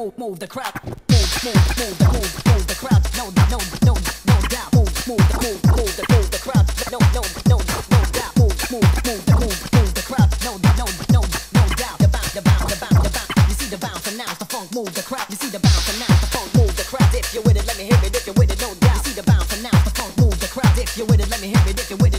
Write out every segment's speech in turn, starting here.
move, move the crowd. Move, move, move the move, move the crowd. No, no, no, no doubt. Move, move the move, move the move the crowd. No, no, no, no doubt. Move, move, move the move, move the crowd. No, no, no, no doubt. The bounce, the bounce, the bounce, the bounce. You see the bounce and now the funk. Move the crowd. You see the bounce and now the funk. Move the crowd. If you're with it, let me hear it. If you're with it, no doubt. You see the bounce and now the funk. Move the crowd. If you're with it, let me hear it. If you're with it.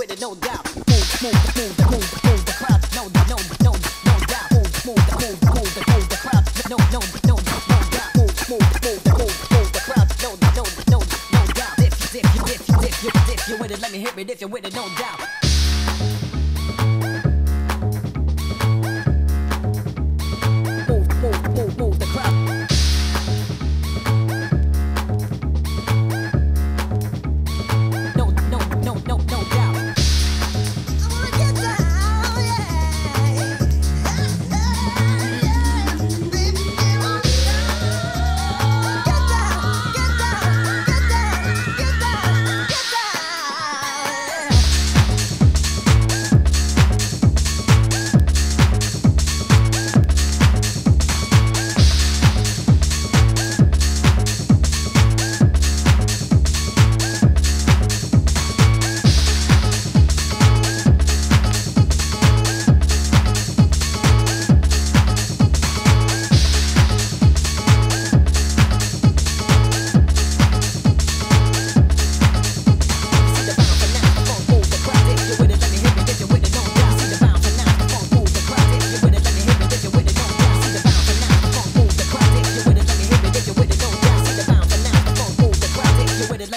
with it, no doubt. Move, move, move, move, move the crowd. No, no, no, no doubt. Move, move, move, move, move the crowd. No, no, no, no doubt. Move, move, move, move, move the crowd. No, no, no, no doubt. If you, if you, if you, if you, if you with it, let me hear it. If you with it, no doubt.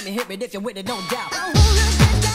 and hit me if you're with it, no doubt.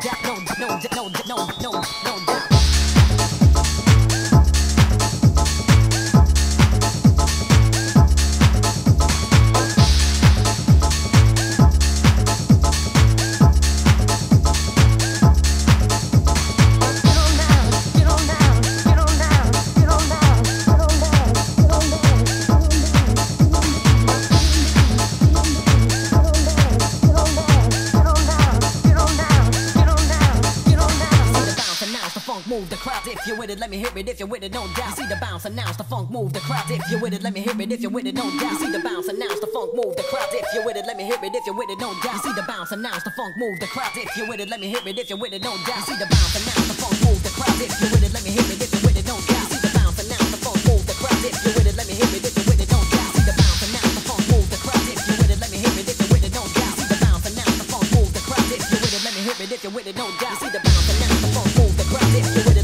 doubt, no, no, no, no, no, no doubt. Move the crowd. If you're with it, let me hear it. If you're with it, no doubt. See the bounce now the funk move the crowd. If you're with it, let me hit it. If you're with it, no doubt. See the bounce announce the funk move the crowd. If you're with it, let me hear it. If you're with it, no doubt. You see the bounce, announce the funk move the crowd. If you're with it, let me hit it. If you're with it, no doubt. See the bounce now the funk move the crowd. If you're with it, let me hear it. If you're with it, no doubt. You see the bounce, announce the funk move the crowd. If you're with it, let me hit it. If you're with it, no doubt. See the bounce and now the crowd. If you're with it, let me hear it. If you're with it, no doubt. You see the bounce, announce the funk move the crowd. If you with it, let me hit it. If you with it, no doubt. See the this